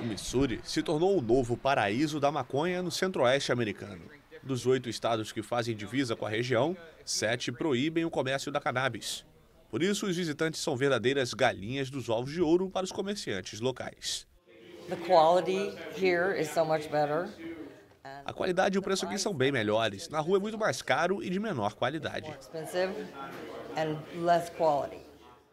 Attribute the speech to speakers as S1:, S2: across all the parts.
S1: O Missouri se tornou o novo paraíso da maconha no centro-oeste americano. Dos oito estados que fazem divisa com a região, sete proíbem o comércio da cannabis. Por isso, os visitantes são verdadeiras galinhas dos ovos de ouro para os comerciantes locais. A qualidade e o preço aqui são bem melhores. Na rua é muito mais caro e de menor qualidade.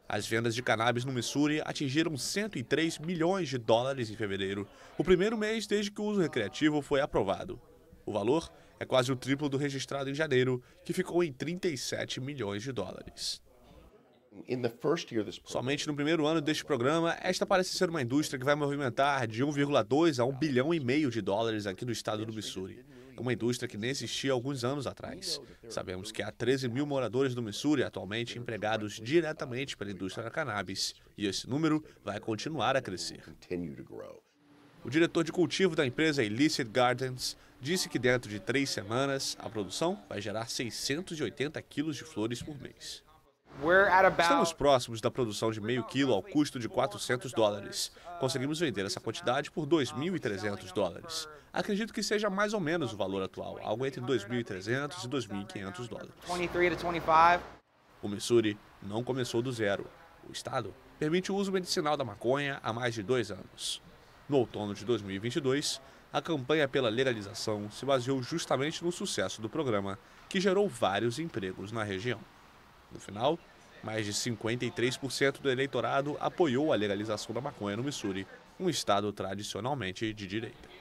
S1: As vendas de cannabis no Missouri atingiram 103 milhões de dólares em fevereiro, o primeiro mês desde que o uso recreativo foi aprovado. O valor é quase o triplo do registrado em janeiro, que ficou em 37 milhões de dólares. Somente no primeiro ano deste programa, esta parece ser uma indústria que vai movimentar de 1,2 a 1 bilhão e meio de dólares aqui no estado do Missouri uma indústria que nem existia alguns anos atrás. Sabemos que há 13 mil moradores do Missouri atualmente empregados diretamente pela indústria da cannabis, e esse número vai continuar a crescer. O diretor de cultivo da empresa Illicit Gardens disse que dentro de três semanas a produção vai gerar 680 quilos de flores por mês. Estamos próximos da produção de meio quilo ao custo de 400 dólares. Conseguimos vender essa quantidade por 2.300 dólares. Acredito que seja mais ou menos o valor atual, algo entre 2.300 e 2.500 dólares. O Missouri não começou do zero. O estado permite o uso medicinal da maconha há mais de dois anos. No outono de 2022, a campanha pela legalização se baseou justamente no sucesso do programa, que gerou vários empregos na região. No final, mais de 53% do eleitorado apoiou a legalização da maconha no Missouri, um estado tradicionalmente de direita.